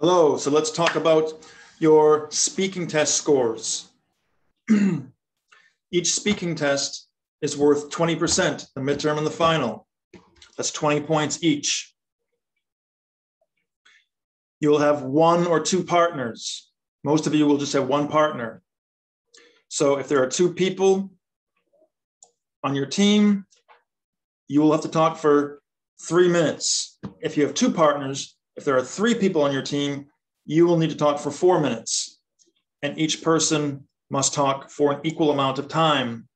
Hello, so let's talk about your speaking test scores. Each speaking test is worth 20%, the midterm and the final. That's 20 points each. You will have one or two partners. Most of you will just have one partner. So if there are two people on your team, you will have to talk for three minutes. If you have two partners, if there are three people on your team, you will need to talk for four minutes, and each person must talk for an equal amount of time.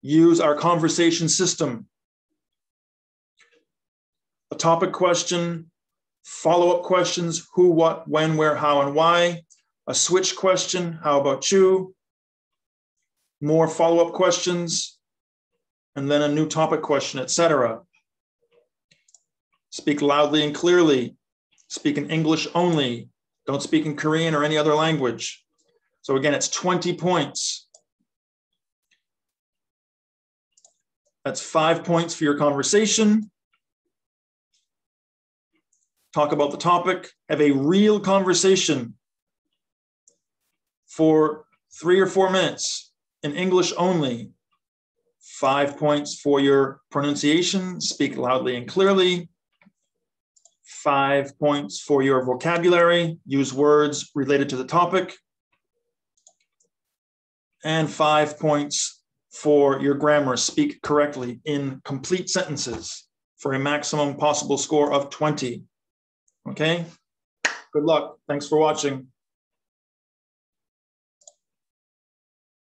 Use our conversation system. A topic question, follow up questions who, what, when, where, how, and why. A switch question how about you? More follow up questions, and then a new topic question, etc. Speak loudly and clearly. Speak in English only. Don't speak in Korean or any other language. So again, it's 20 points. That's five points for your conversation. Talk about the topic. Have a real conversation for three or four minutes in English only. Five points for your pronunciation. Speak loudly and clearly five points for your vocabulary, use words related to the topic, and five points for your grammar, speak correctly in complete sentences for a maximum possible score of 20. Okay, good luck. Thanks for watching.